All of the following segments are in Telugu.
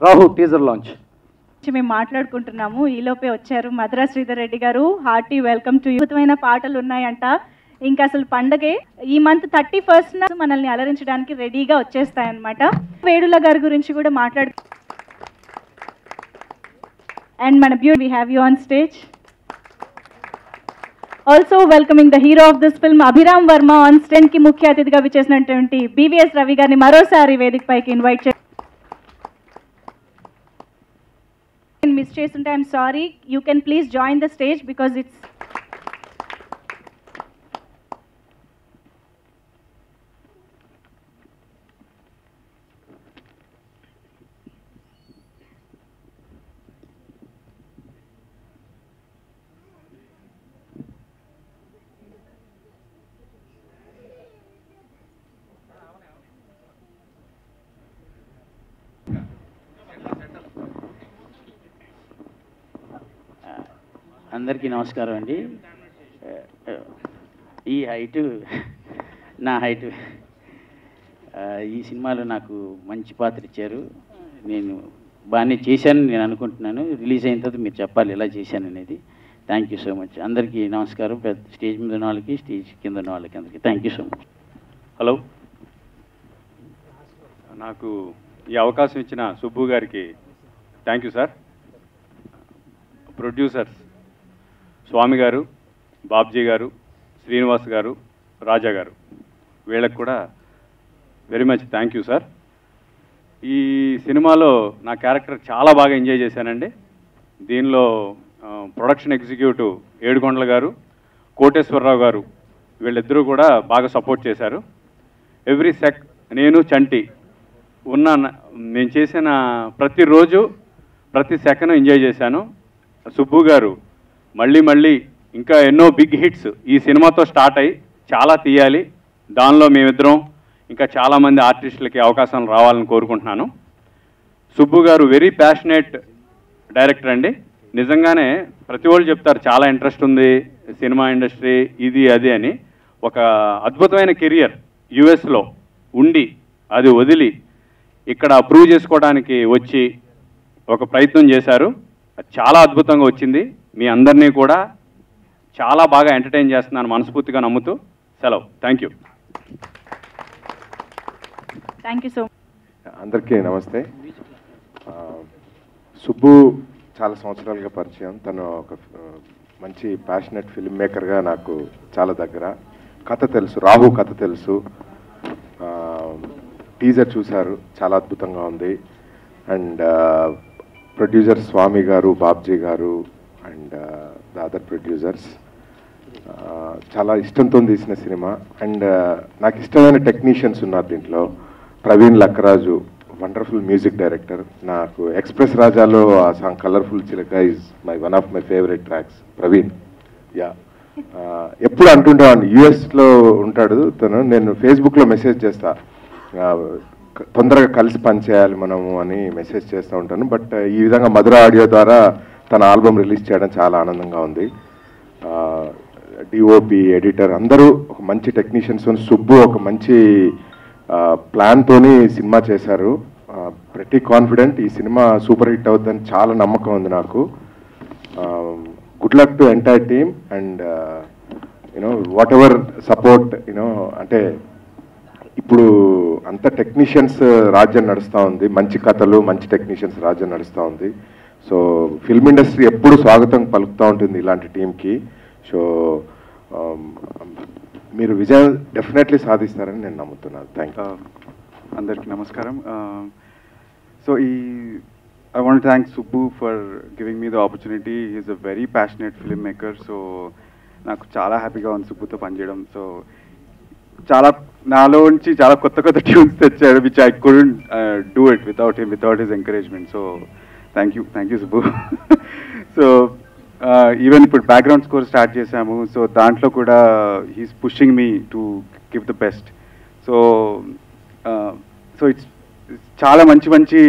రాహు టీజర్ లాంచ్ మేము మాట్లాడుకుంటున్నాము. ఈలోపే వచ్చారు మద్రా శ్రీధర్ రెడ్డి గారు. హార్టీ వెల్కమ్ టు అద్భుతమైన పాటలు ఉన్నాయంట ఇంకా అసలు పండగే ఈ మంత్ థర్టీ ఫస్ట్ మనల్ని అలరించడానికి రెడీగా వచ్చేస్తాయన్నమాట. వేడుల గారి గురించి కూడా మాట్లాడు అండ్ మన బ్యూ we have you on stage also welcoming the hero of this film Abhiram Varma on స్టేజ్కి ముఖ్య అతిథిగా విచ్చేసినటువంటి బీవీఎస్ రవి గారిని మరోసారి వేదిక పైకి ఇన్వైట్ చే mistakes and I'm sorry. You can please join the stage because it's అందరికీ నమస్కారం అండి. ఈ హైటు నా హైటు ఈ సినిమాలో నాకు మంచి పాత్ర ఇచ్చారు. నేను బాగానే చేశానని నేను అనుకుంటున్నాను. రిలీజ్ అయిన తర్వాత మీరు చెప్పాలి ఎలా చేశాను అనేది. థ్యాంక్ యూ సో మచ్ అందరికీ నమస్కారం. పెద్ద స్టేజ్ మీద ఉన్న వాళ్ళకి స్టేజ్ కింద ఉన్న వాళ్ళకి అందరికీ. Thank you so much hello నాకు ఈ అవకాశం ఇచ్చిన సుబ్బు గారికి thank you sir producers Swami garu Babji garu Srinivas garu Raja garu. వీళ్ళకి కూడా very much thank you sir ఈ సినిమాలో నా క్యారెక్టర్ చాలా బాగా ఎంజాయ్ చేశానండి. దీనిలో ప్రొడక్షన్ ఎగ్జిక్యూటివ్ ఏడుకొండల గారు కోటేశ్వరరావు గారు వీళ్ళిద్దరూ కూడా బాగా సపోర్ట్ చేశారు. ఎవ్రీ సెక్ నేను చంటి ఉన్న నేను చేసిన ప్రతిరోజు ప్రతి సెకండ్ ఎంజాయ్ చేశాను. సుబ్బు గారు మళ్ళీ మళ్ళీ ఇంకా ఎన్నో బిగ్ హిట్స్ ఈ సినిమాతో స్టార్ట్ అయ్యి చాలా తీయాలి. దానిలో మేమిద్దరం ఇంకా చాలామంది ఆర్టిస్టులకి అవకాశం రావాలని కోరుకుంటున్నాను. సుబ్బు గారు వెరీ ప్యాషనేట్ డైరెక్టర్ అండి. నిజంగానే ప్రతి వాళ్ళు చెప్తారు చాలా ఇంట్రెస్ట్ ఉంది సినిమా ఇండస్ట్రీ ఇది అది అని. ఒక అద్భుతమైన కెరియర్ యుఎస్లో ఉండి అది వదిలి ఇక్కడ ప్రూవ్ చేసుకోవడానికి వచ్చి ఒక ప్రయత్నం చేశారు. అది చాలా అద్భుతంగా వచ్చింది. మీ అందరినీ కూడా చాలా బాగా ఎంటర్టైన్ చేస్తున్నాను మనస్ఫూర్తిగా నమ్ముతూ. సెలవు. Thank you thank you so అందరికీ నమస్తే. సుబ్బు చాలా సంవత్సరాలుగా పరిచయం. తను ఒక మంచి ప్యాషనెట్ ఫిల్మ్ మేకర్గా నాకు చాలా దగ్గర. కథ తెలుసు రాహు కథ తెలుసు. టీజర్ చూశారు. చాలా అద్భుతంగా ఉంది. అండ్ ప్రొడ్యూసర్ స్వామి గారు బాబ్జీ గారు అండ్ ద అదర్ ప్రొడ్యూసర్స్ చాలా ఇష్టంతో తీసిన సినిమా. అండ్ uh, నాకు ఇష్టమైన టెక్నీషియన్స్ ఉన్నారు దీంట్లో. Praveen Lakkaraju wonderful music director నాకు ఎక్స్ప్రెస్ రాజాలో ఆ song colourful Chilaka is my one of my favourite tracks Praveen. Yeah uh, ఎప్పుడు అంటుండేవాడిని యుఎస్లో ఉంటాడు తను. నేను ఫేస్బుక్లో మెసేజ్ చేస్తా. Uh, తొందరగా కలిసి పనిచేయాలి మనము అని మెసేజ్ చేస్తూ ఉంటాను. బట్ ఈ విధంగా మధుర ఆడియో ద్వారా తన ఆల్బమ్ రిలీజ్ చేయడం చాలా ఆనందంగా ఉంది. డిఓపి ఎడిటర్ అందరూ ఒక మంచి టెక్నీషియన్స్ సుబ్బు ఒక మంచి ప్లాన్తోని సినిమా చేశారు. ప్రతి కాన్ఫిడెంట్ ఈ సినిమా సూపర్ హిట్ అవుతుందని చాలా నమ్మకం ఉంది నాకు. Good luck to entire team and you know whatever support you know అంటే ఇప్పుడు అంత టెక్నీషియన్స్ రాజ్యం నడుస్తూ ఉంది. మంచి కథలు మంచి టెక్నీషియన్స్ రాజ్యం నడుస్తూ ఉంది. సో ఫిల్మ్ ఇండస్ట్రీ ఎప్పుడు స్వాగతం పలుకుతూ ఉంటుంది ఇలాంటి టీంకి సో మీరు విజయం డెఫినెట్లీ సాధిస్తారని నేను నమ్ముతున్నాను. Thank you. అందరికీ నమస్కారం. సో ఈ I want thank Subbu for giving me the opportunity is a very passionate film maker so నాకు చాలా హ్యాపీగా ఉంది సుబ్బుతో పనిచేయడం. సో చాలా నాలో నుంచి చాలా కొత్త కొత్త ట్యూన్స్ తెచ్చాడు which I couldn't do it without him without his encouragement so thank you thank you Subbu so even ఇప్పుడు బ్యాక్గ్రౌండ్ స్కోర్ స్టార్ట్ చేశాము. సో దాంట్లో కూడా he's pushing me to give the best so so it's చాలా మంచి మంచి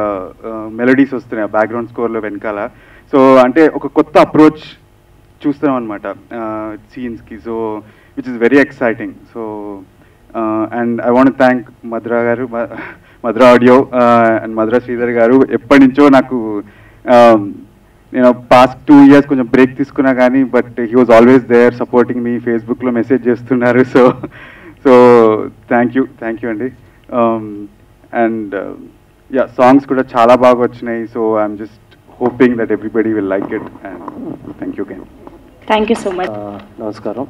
uh, uh, మెలడీస్ వస్తున్నాయి బ్యాక్గ్రౌండ్ స్కోర్లో వెనకాల. సో అంటే ఒక కొత్త అప్రోచ్ చూస్తున్నాం అనమాట సీన్స్కి so which is very exciting so and I want thank Madhura garu. Madhura audio and Madhura Sridhar garu ఎప్పటి నుంచో నాకు నేను పాస్ట్ టూ ఇయర్స్ కొంచెం బ్రేక్ తీసుకున్నా కానీ but he was always there supporting me ఫేస్బుక్లో మెసేజ్ చేస్తున్నారు so so thank you thank you అండి అండ్ యా సాంగ్స్ కూడా చాలా బాగా వచ్చినాయి so I'm just hoping that everybody will like it and thank you again thank you so much Uh, Namaskaram.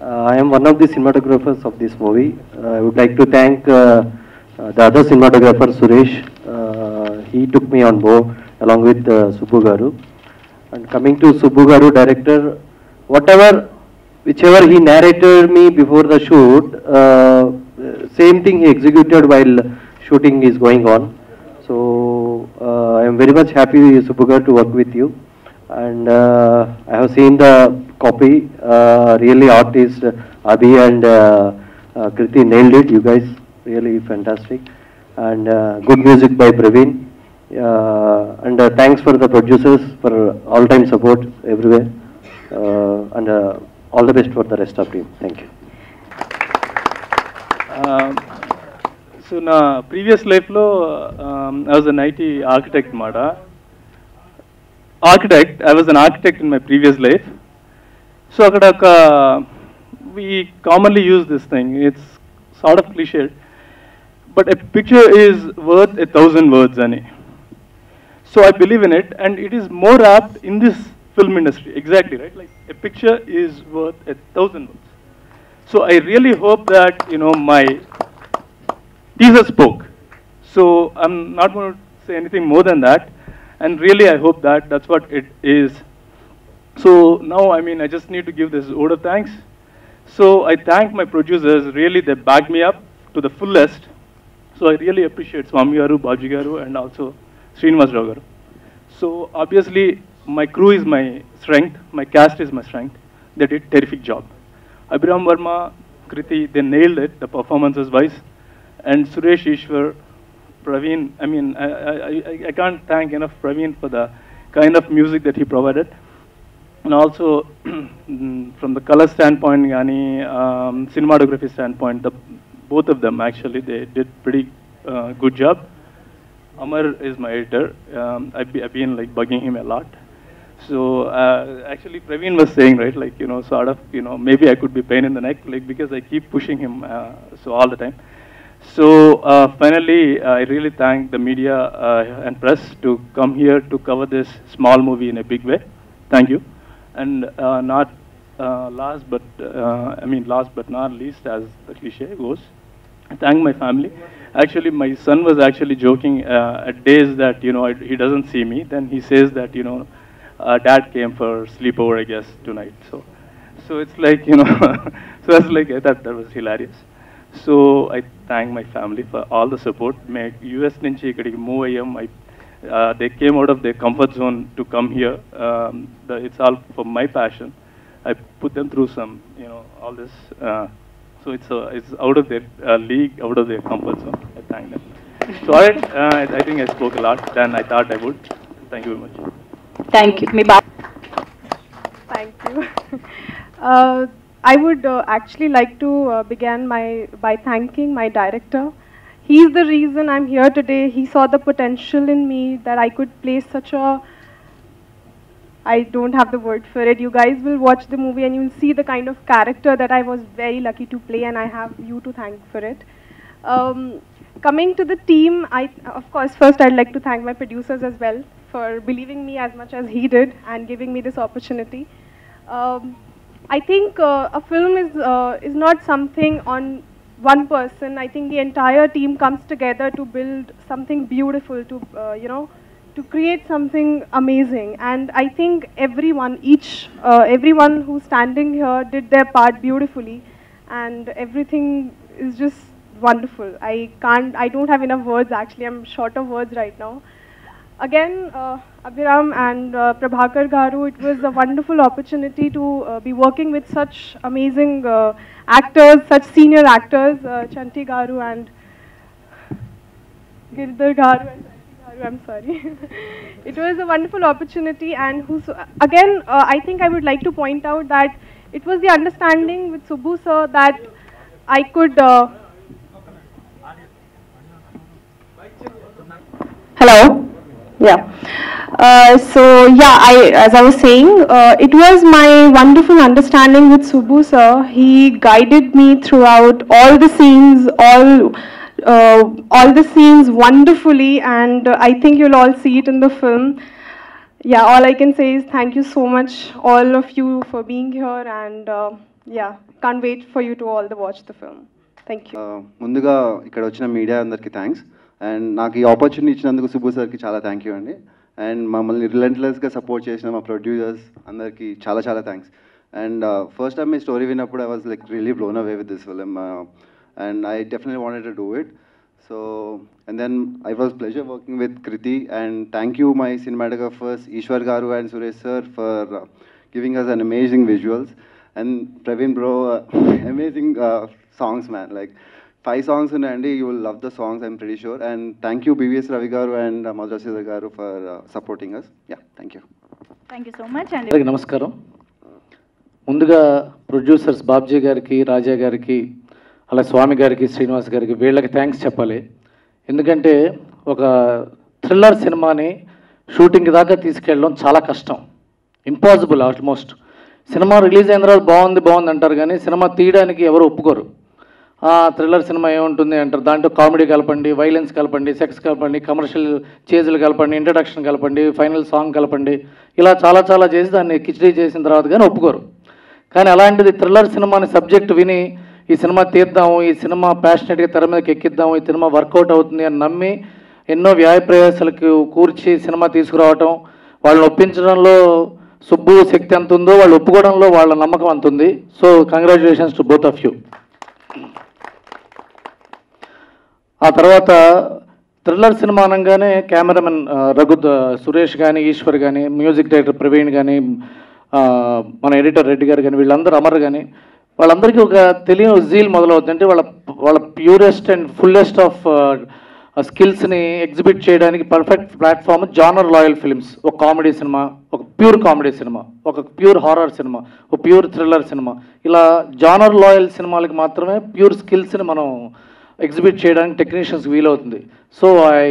Uh, I am one of the cinematographers of this movie. Uh, I uh, the other cinematographer, Suresh. Uh, he took me on board along with uh, Subbu And coming to Subbu Garu, director, whatever, whichever he narrated me before the shoot, same thing he executed while shooting is going on. So uh, I am very much happy, Subbu Garu, to work with you and uh, I have seen the copy. Uh, really, artist Abhi and uh, Kriti nailed it. You guys really fantastic, and uh, good music by Praveen. Uh, and uh, thanks for the producers for all-time support everywhere, uh, and uh, all the best for the rest of team. Thank you. So నా ప్రీవియస్ లైఫ్లో I was an IT architect మాట architect I was an architect in my previous life so అక్కడ ఒక we commonly use this thing it's sort of cliched But a picture is worth a thousand words, any. So I believe in it, and it is more apt in this film industry. Exactly, right? Like a picture is worth a thousand words. So I really hope that, you know, my teaser spoke. So I'm not going to say anything more than that. And really, I hope that that's what it is. So now, I mean, I just need to give this order thanks. So I thank my producers. Really, they backed me up to the fullest. So I really appreciate Swami Garu, Baji Garu, and also Srinivas Rao Garu. So obviously, my crew is my strength. My cast is my strength. They did terrific job. Abhiram Verma, Kriti, they nailed it, the performances wise. And Suresh Ishwar, Praveen, I mean, I, I, I, can't thank enough Praveen for the kind of music that he provided. And also, from the color standpoint, yani, um, cinematography standpoint, the, both of them actually, they did pretty uh, good job. Amar is my editor. Um, I've, be, I've been like bugging him a lot. So uh, actually, Praveen was saying, right, like you know, sort of, you know, maybe I could be pain in the neck, like because I keep pushing him uh, so all the time. So uh, finally, I really thank the media uh, and press to come here to cover this small movie in a big way. Thank you. And uh, not uh, last but uh, I mean last but not least, as the cliche goes, thank my family. Actually, my son was actually joking uh, at days that you know I, he doesn't see me. Then he says that you know, uh, dad came for sleepover, I guess, tonight. So, so it's like you know, so that's like I thought that was hilarious. So I thank my family for all the support. May US నుంచి ఇక్కడికి మూవ్ అయ్యాం I they came out of the comfort zone to come here it's all for my passion I put them through some you know all this so it's, uh, it's out of their uh, league, out of their comfort zone. I thank them. So all right, uh, I think I spoke a lot than I thought I would. Thank you very much. Thank you. Thank you. Uh, I would uh, actually like to uh, begin my by thanking my director. He's the reason I'm here today. He saw the potential in me that I could play such a I don't have the word for it. You guys will watch the movie and you'll see the kind of character that I was very lucky to play, and I have you to thank for it. Um, coming to the team, I of course first I'd like to thank my producers as well for believing me as much as he did and giving me this opportunity. Um, I think uh, a film is uh, is not something on one person. I think the entire team comes together to build something beautiful, to uh, you know, to create something amazing. And I think everyone, each uh, everyone who's standing here, did their part beautifully, and everything is just wonderful. I can't, I don't have enough words. Actually, I'm short of words right now. Again, uh, Abhiram and uh, Prabhakar Garu, it was a wonderful opportunity to uh, be working with such amazing uh, actors, such senior actors, uh, Chanti Garu and Girdhar Garu I'm sorry. it was a wonderful opportunity and who's, again, uh, I think I would like to point out that it was the understanding with Subbu sir that I could uh, Hello. Yeah. Uh, so yeah, I as I was saying, uh, it was my wonderful understanding with Subbu sir. He guided me throughout all the scenes, all all the scenes wonderfully, and uh, I think you'll all see it in the film. Yeah, all I can say is thank you so much, all of you, for being here, and uh, yeah, can't wait for you to all to watch the film. Thank you. ముందుగా ఇక్కడ వచ్చిన మీడియా అందరికీ థ్యాంక్స్ అండ్ నాకు ఈ ఆపర్చునిటీ ఇచ్చినందుకు సుబ్బు సార్కి చాలా థ్యాంక్ యూ అండి అండ్ మమ్మల్ని రిలెంట్లెస్గా సపోర్ట్ చేసిన మా ప్రొడ్యూసర్స్ అందరికీ చాలా చాలా థ్యాంక్స్ అండ్ ఫస్ట్ టైం మీ స్టోరీ విన్నప్పుడు I was like really blown away with this film and I definitely wanted to do it so and then I was pleasure working with Kriti and thank you my cinematographers Eshwar garu and Suresh sir for giving us an amazing visuals and Praveen bro amazing songs man like five songs ఉన్నాయండి you will love the songs I'm pretty sure and thank you BVS Ravi గారు అండ్ మధురశ్రీధర్ గారు for supporting us yeah thank you thank you so much అండి నమస్కారం. ముందుగా ప్రొడ్యూసర్స్ బాబ్జీ గారికి రాజా గారికి అలా స్వామి గారికి శ్రీనివాస్ గారికి వీళ్ళకి థ్యాంక్స్ చెప్పాలి. ఎందుకంటే ఒక థ్రిల్లర్ సినిమాని షూటింగ్ దాకా తీసుకెళ్ళడం చాలా కష్టం. ఇంపాసిబుల్ ఆల్మోస్ట్ సినిమా రిలీజ్ అయిన తర్వాత బాగుంది బాగుంది అంటారు కానీ సినిమా తీయడానికి ఎవరు ఒప్పుకోరు. థ్రిల్లర్ సినిమా ఏముంటుంది అంటారు? దాంట్లో కామెడీ కలపండి వైలెన్స్ కలపండి సెక్స్ కలపండి కమర్షియల్ చేజులు కలపండి ఇంట్రడక్షన్ కలపండి ఫైనల్ సాంగ్ కలపండి. ఇలా చాలా చాలా చేసి దాన్ని కిచడీ చేసిన తర్వాత కానీ ఒప్పుకోరు. కానీ అలాంటిది థ్రిల్లర్ సినిమాని సబ్జెక్ట్ విని ఈ సినిమా తీద్దాము ఈ సినిమా ప్యాషనెట్గా తెర మీదకి ఎక్కిద్దాము ఈ సినిమా వర్కౌట్ అవుతుంది అని నమ్మి ఎన్నో వ్యాయ ప్రయాసాలకు కూర్చి సినిమా తీసుకురావటం వాళ్ళని ఒప్పించడంలో సుబ్బు శక్తి ఎంత ఉందో వాళ్ళు ఒప్పుకోవడంలో వాళ్ళ నమ్మకం అంత ఉంది. So congratulations to both of you ఆ తర్వాత థ్రిల్లర్ సినిమా అనగానే కెమెరామెన్ రఘు సురేష్ కానీ ఈశ్వర్ కానీ మ్యూజిక్ డైరెక్టర్ ప్రవీణ్ కానీ మన ఎడిటర్ రెడ్డి గారు కానీ వీళ్ళందరూ అమర్ కానీ వాళ్ళందరికీ ఒక తెలియని జీల్ మొదలవుతుంది అంటే వాళ్ళ వాళ్ళ ప్యూరెస్ట్ అండ్ ఫుల్లెస్ట్ ఆఫ్ స్కిల్స్ని ఎగ్జిబిట్ చేయడానికి perfect platform genre loyal films ఒక కామెడీ సినిమా ఒక ప్యూర్ కామెడీ సినిమా ఒక ప్యూర్ హారర్ సినిమా ఒక ప్యూర్ థ్రిల్లర్ సినిమా ఇలా జానర్ లాయల్ సినిమాలకి మాత్రమే ప్యూర్ స్కిల్స్ని మనం ఎగ్జిబిట్ చేయడానికి టెక్నీషియన్స్ వీలవుతుంది. So I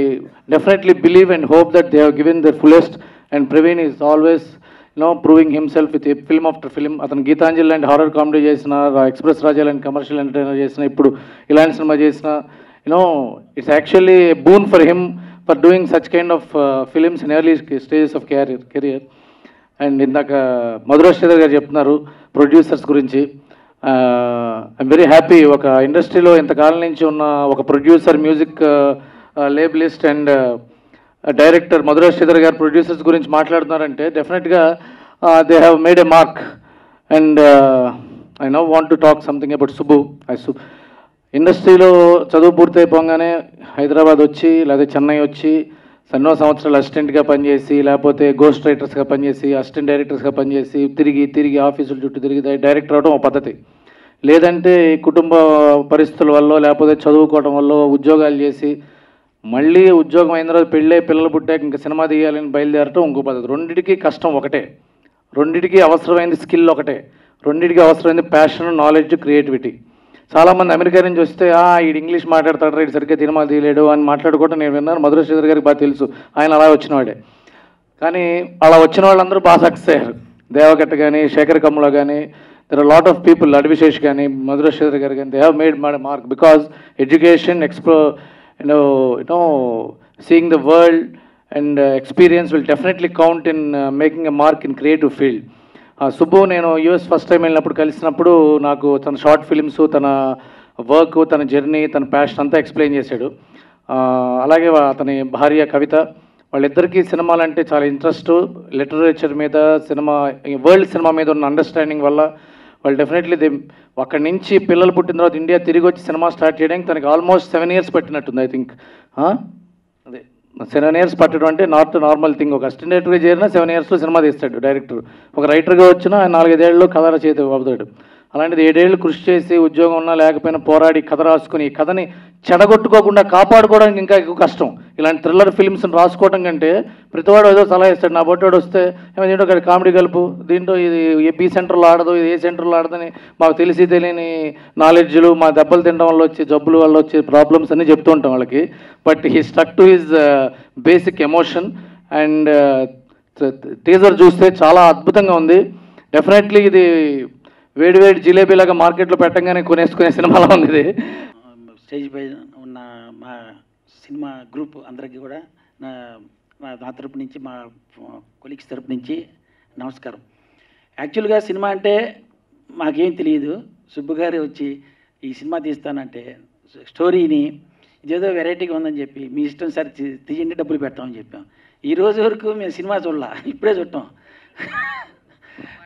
definitely believe and hope that they have given their fullest and Praveen is always you know proving himself with film after film. అతను గీతాంజలి లాంటి హారర్ కామెడీ చేసిన ఎక్స్ప్రెస్ రాజా లాంటి కమర్షియల్ ఎంటర్టైనర్ చేసిన ఇప్పుడు ఇలాంటి సినిమా చేసిన. You know it's actually boon for him for doing such kind of films in early stages of career career and ఇందాక మధురాశ్రీధర్ గారు చెప్తున్నారు ప్రొడ్యూసర్స్ గురించి. ఐఎమ్ వెరీ హ్యాపీ ఒక ఇండస్ట్రీలో ఇంతకాలం నుంచి ఉన్న ఒక producer music లేబలిస్ట్ and director Madhura Sridhar garu producers గురించి మాట్లాడుతున్నారంటే డెఫినెట్గా they have made a mark and I no want to talk something about Subbu I సుబ్ ఇండస్ట్రీలో చదువు పూర్తయిపోగానే హైదరాబాద్ వచ్చి లేదా చెన్నై వచ్చి ఎన్నో సంవత్సరాలు అసిస్టెంట్గా పనిచేసి లేకపోతే గోస్ట్ రైటర్స్గా పనిచేసి అసిస్టెంట్ డైరెక్టర్స్గా పనిచేసి తిరిగి తిరిగి ఆఫీసుల చుట్టూ తిరిగి డైరెక్టర్ అవడం ఒక పద్ధతి. లేదంటే కుటుంబ పరిస్థితుల వల్ల లేకపోతే చదువుకోవడం వల్ల ఉద్యోగాలు చేసి మళ్ళీ ఉద్యోగం అయిన తర్వాత పెళ్ళే పిల్లలు పుట్టాక ఇంకా సినిమా తీయాలని బయలుదేరటం ఇంకో పద్ధతి. రెండింటికి కష్టం ఒకటే. రెండింటికి అవసరమైంది స్కిల్ ఒకటే. రెండింటికి అవసరమైంది ప్యాషన్ నాలెడ్జ్ క్రియేటివిటీ చాలామంది అమెరికా నుంచి వస్తే ఆ ఈడు ఇంగ్లీష్ మాట్లాడతాడు ఇటు సరిగ్గా సినిమా తీయలేడు అని మాట్లాడుకోవటం నేను విన్నాను. మధుర శ్రీధర్ గారికి బాగా తెలుసు. ఆయన అలా వచ్చినవాడే. కానీ అలా వచ్చిన వాళ్ళందరూ బాగా సక్సెస్ అయ్యారు. దేవగట్ట కానీ శేఖర్ కమ్ముల కానీ there are lot of people Adivi Sesh కానీ మధుర శ్రీధర్ గారు కానీ they have made mark because education ఎక్స్ప్లో you know you know seeing the world and experience definitely definitely count in making a mark in creative field Subbu నేను యూఎస్ ఫస్ట్ టైం వెళ్ళినప్పుడు కలిసినప్పుడు నాకు తన షార్ట్ ఫిలిమ్స్ తన వర్క్ తన జర్నీ తన ప్యాషన్ అంతా ఎక్స్ప్లెయిన్ చేశాడు. అలాగే అతని భార్య కవిత వాళ్ళిద్దరికీ సినిమాలంటే చాలా ఇంట్రెస్ట్ లిటరేచర్ మీద సినిమా వరల్డ్ సినిమా మీద ఉన్న అండర్స్టాండింగ్ వల్ల వాళ్ళు డెఫినెట్లీ దే అక్కడి నుంచి పిల్లలు పుట్టిన తర్వాత ఇండియా తిరిగి వచ్చి సినిమా స్టార్ట్ చేయడానికి తనకి ఆల్మోస్ట్ సెవెన్ ఇయర్స్ పట్టినట్టుంది ఐ థింక్ అదే సెవెన్ ఇయర్స్ పట్టడం అంటే నాట్ నార్మల్ థింగ్ ఒక అసిస్టెంట్ డైరెక్టర్గా చేరినా సెవెన్ ఇయర్స్లో సినిమా తీస్తాడు డైరెక్టర్ ఒక రైటర్గా వచ్చినా నాలుగైదేళ్ళలో కథ రచయిత అవుతాడు. అలాంటిది ఏడేళ్ళు కృషి చేసి ఉద్యోగం ఉన్నా లేకపోయినా పోరాడి కథ రాసుకుని ఈ కథని చెడగొట్టుకోకుండా కాపాడుకోవడానికి ఇంకా ఎక్కువ కష్టం. ఇలాంటి థ్రిల్లర్ ఫిల్మ్స్ని రాసుకోవడం కంటే ప్రతివాడు ఏదో సలహా ఇస్తాడు నా బొట్టోడు వస్తే ఏమైనా దీంట్లో ఒక కామెడీ కలుపు దీంట్లో ఇది ఏ బి సెంటర్లో ఆడదు ఇది ఏ సెంటర్లో ఆడదని మాకు తెలిసి తెలియని నాలెడ్జ్లు మా దెబ్బలు తినడం వల్ల వచ్చే జబ్బులు వల్ల వచ్చే ప్రాబ్లమ్స్ అన్నీ చెప్తూ ఉంటాం వాళ్ళకి. But he stuck to his basic emotion and teaser చూస్తే చాలా అద్భుతంగా ఉంది. డెఫినెట్లీ ఇది వేడి వేడి జిలేబీలాగా మార్కెట్లో పెట్టంగానే కొనేసుకునే సినిమాలో ఉంది స్టేజ్ పై ఉన్న మా సినిమా గ్రూప్ అందరికీ కూడా నా నా తరపు నుంచి మా కొలీగ్స్ తరపు నుంచి నమస్కారం. యాక్చువల్గా సినిమా అంటే మాకేం తెలియదు. సుబ్బు గారే వచ్చి ఈ సినిమా తీస్తానంటే స్టోరీని ఇదేదో వెరైటీగా ఉందని చెప్పి మీ ఇష్టం సరే తీయండి డబ్బులు పెడతామని చెప్పాం. ఈ రోజు వరకు మేము సినిమా చూడాల ఇప్పుడే చూడటం.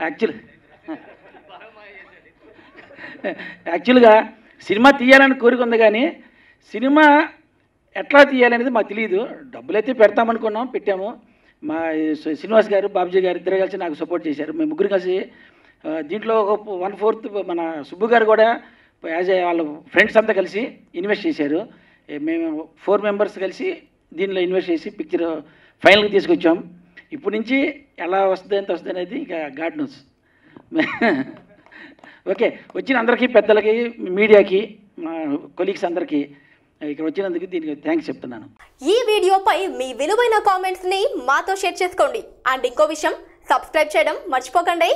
యాక్చువల్ యాక్చువల్గా సినిమా తీయాలని కోరిక ఉంది కానీ సినిమా ఎట్లా తీయాలనేది మాకు తెలియదు డబ్బులైతే పెడతామనుకున్నాం పెట్టాము. మా శ్రీనివాస్ గారు బాబుజీ గారు ఇద్దరు కలిసి నాకు సపోర్ట్ చేశారు. మేము ముగ్గురు కలిసి దీంట్లో ఒక వన్ ఫోర్త్ మన సుబ్బు గారు కూడా యాజ్ ఏ వాళ్ళ ఫ్రెండ్స్ అంతా కలిసి ఇన్వెస్ట్ చేశారు. మేము ఫోర్ మెంబర్స్ కలిసి దీనిలో ఇన్వెస్ట్ చేసి పిక్చర్ ఫైనల్కి తీసుకొచ్చాం. ఇప్పటి నుంచి ఎలా వస్తుంది ఎంత వస్తుంది అనేది ఇక గాడ్ న్యూస్ ఓకే వచ్చిన అందరికీ పెద్దలకి మీడియాకి మా కొలీగ్స్ అందరికీ ఇక్కడ వచ్చినందుకు దీనికి థ్యాంక్స్ చెప్తున్నాను. ఈ వీడియోపై మీ విలువైన కామెంట్స్ని మాతో షేర్ చేసుకోండి. అండ్ ఇంకో విషయం సబ్స్క్రైబ్ చేయడం మర్చిపోకండి.